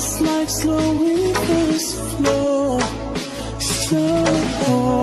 Just like slowing things slow, slow.